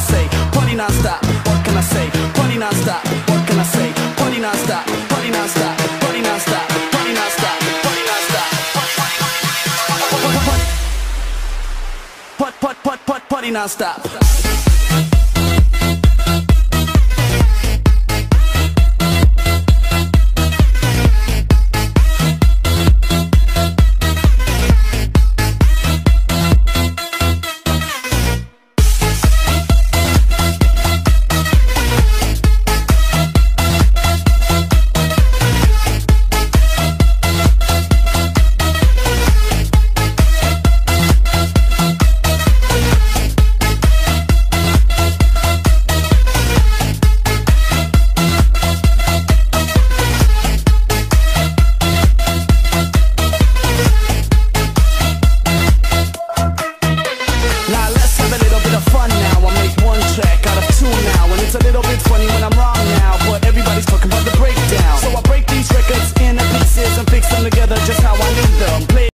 Say? Party non-stop, what can I say? Party non-stop, what can I say? Party non-stop, party non-stop, party non-stop, party non-stop, party non-stop, party non-stop, party non-stop. together just how I need them.